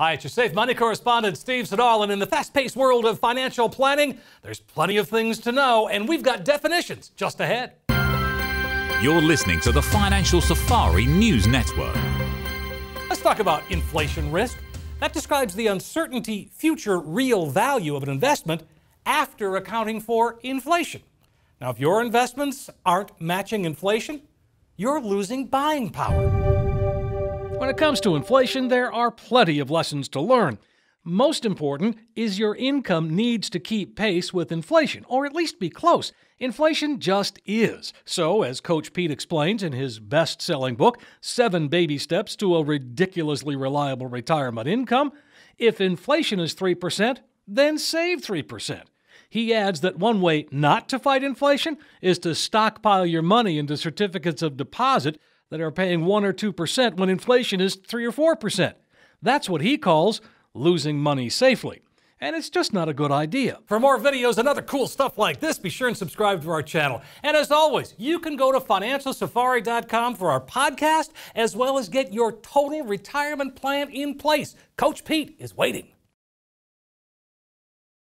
Hi, it's your Safe Money correspondent, Steve Siddall, and in the fast-paced world of financial planning, there's plenty of things to know, and we've got definitions just ahead. You're listening to the Financial Safari News Network. Let's talk about inflation risk. That describes the uncertainty future real value of an investment after accounting for inflation. Now, if your investments aren't matching inflation, you're losing buying power. When it comes to inflation, there are plenty of lessons to learn. Most important is your income needs to keep pace with inflation, or at least be close. Inflation just is. So, as Coach Pete explains in his best selling book, Seven Baby Steps to a Ridiculously Reliable Retirement Income, if inflation is 3%, then save 3%. He adds that one way not to fight inflation is to stockpile your money into certificates of deposit that are paying 1 or 2% when inflation is 3 or 4%. That's what he calls losing money safely. And it's just not a good idea. For more videos and other cool stuff like this, be sure and subscribe to our channel. And as always, you can go to financialsafari.com for our podcast, as well as get your total retirement plan in place. Coach Pete is waiting.